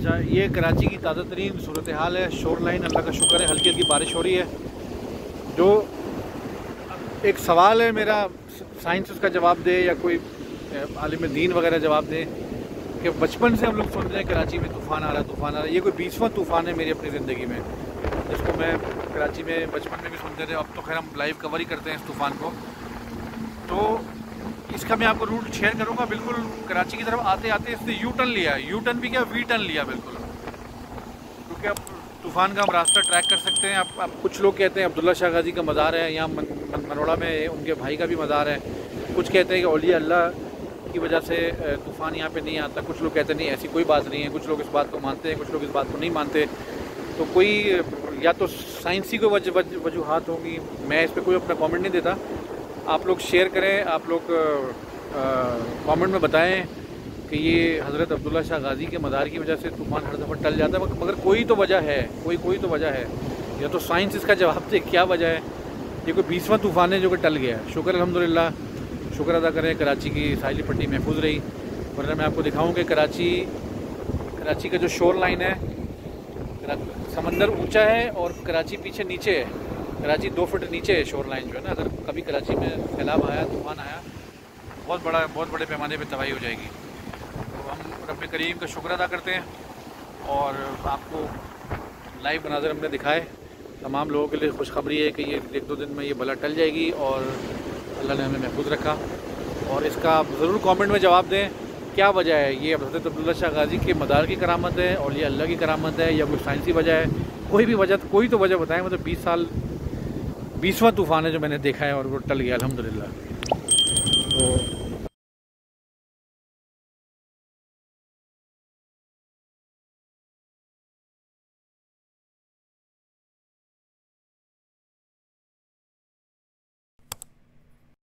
अच्छा ये कराची की ताज़ा तरीन सूरत हाल है। शोर लाइन अल्लाह का शुक्र है हल्की हल्की बारिश हो रही है। जो एक सवाल है मेरा साइंस उसका जवाब दे या कोई आलिम दीन वगैरह जवाब दे कि बचपन से हम लोग सुन रहे हैं कराची में तूफ़ान आ रहा है तूफ़ान आ रहा। है ये कोई बीसवा तूफ़ान है मेरी अपनी ज़िंदगी में। जिसको मैं कराची में, बचपन में भी सुनते थे। अब तो खैर हम लाइव कवर ही करते हैं इस तूफ़ान को। इसका मैं आपको रूट शेयर करूँगा। बिल्कुल कराची की तरफ़ आते आते इसने यू टर्न लिया है। यू टर्न भी क्या? वी टर्न लिया बिल्कुल। क्योंकि अब तूफ़ान का हम रास्ता ट्रैक कर सकते हैं। आप, अब कुछ लोग कहते हैं अब्दुल्ला शाह गाजी का मज़ार है यहाँ मन, मन, मनोड़ा में उनके भाई का भी मज़ार है। कुछ कहते हैं कि ओलिया अल्लाह की वजह से तूफ़ान यहाँ पे नहीं आता। कुछ लोग कहते नहीं ऐसी कोई बात नहीं है। कुछ लोग इस बात को मानते हैं कुछ लोग इस बात को नहीं मानते। तो कोई या तो साइंसी कोई वजूहत होंगी। मैं इस पर कोई अपना कमेंट नहीं देता। आप लोग शेयर करें, आप लोग कमेंट में बताएँ कि ये हज़रत अब्दुल्ला शाह गाज़ी के मदार की वजह से तूफ़ान हर दफ़ा टल जाता है मगर कोई तो वजह है, कोई कोई तो वजह है। या तो साइंस इसका जवाब दे, क्या वजह है? ये कोई बीसवा तूफ़ान है जो कि टल गया है। शुक्र अलहमदिल्ला शुक्र अदा करें, कराची की साहिली पट्टी महफूज रही। वरना मैं आपको दिखाऊँ कि कराची कराची का जो शोर लाइन है समंदर ऊँचा है और कराची पीछे नीचे है। कराची, दो फुट नीचे है शोर लाइन जो है ना। अगर कभी कराची में सैलाब आया, तूफ़ान आया, बहुत बड़ा, बहुत बड़े पैमाने पर तबाही हो जाएगी। तो हम रब करीम का शुक्र अदा करते हैं और आपको लाइव मनाजर हमने दिखाए। तमाम लोगों के लिए खुशखबरी है कि ये एक दो दिन में ये बला टल जाएगी और अल्लाह ने हमें महफूज रखा। और इसका आप ज़रूर कमेंट में जवाब दें, क्या वजह है? ये हज़रत अब्दुल्ला शाह गाजी के मदार की करामत है और ये अल्लाह की करामत है या कोई साइंसी वजह है? कोई भी वजह, कोई तो वजह बताएँ मतलब बीस साल बीसवा तूफ़ान है जो मैंने देखा है और वो टल गया अलहमदिल्ला तो